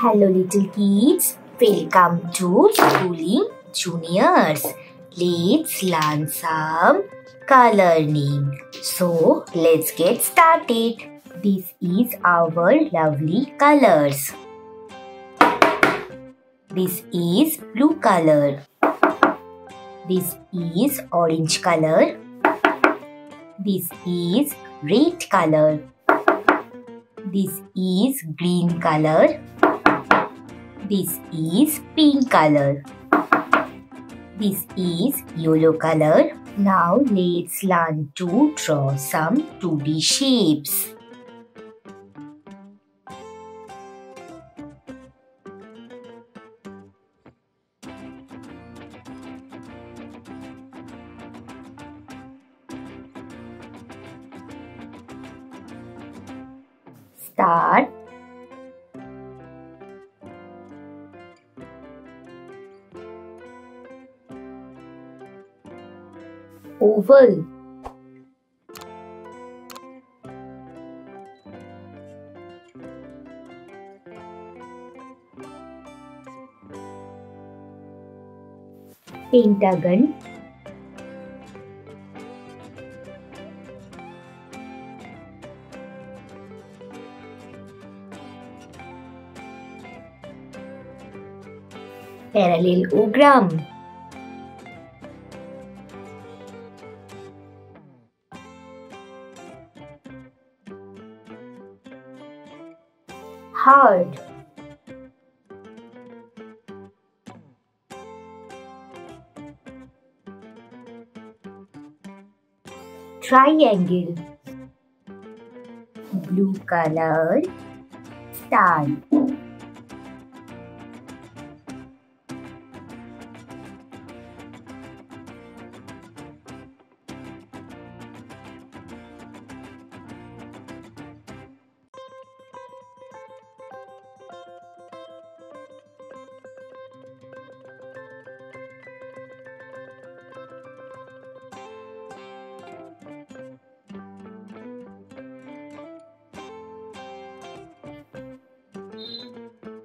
Hello, little kids. Welcome to Schooling Juniors. Let's learn some color name. So, let's get started. This is our lovely colors. This is blue color. This is orange color. This is red color. This is green color. This is pink color. This is yellow color. Now let's learn to draw some 2D shapes. Star oval pentagon parallelogram heart. Triangle. Blue color. Star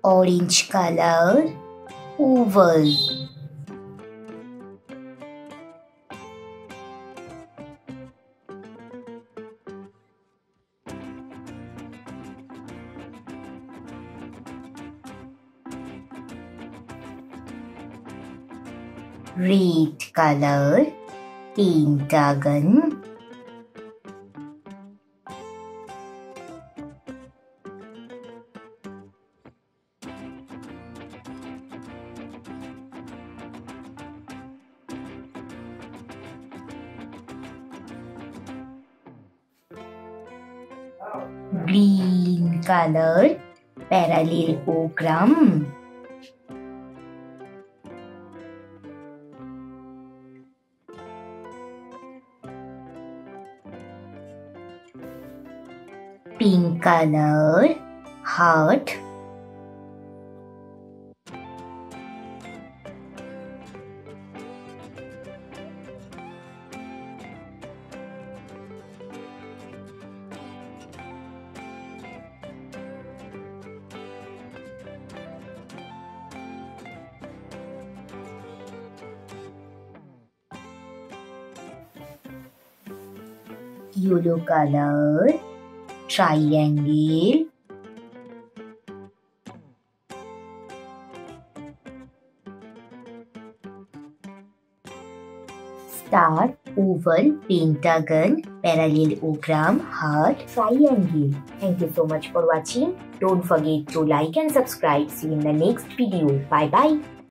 orange color oval. Red color pentagon green color parallelogram. Pink color heart. Yellow color triangle. Star oval pentagon parallelogram heart triangle. Thank you so much for watching. Don't forget to like and subscribe. See you in the next video. Bye bye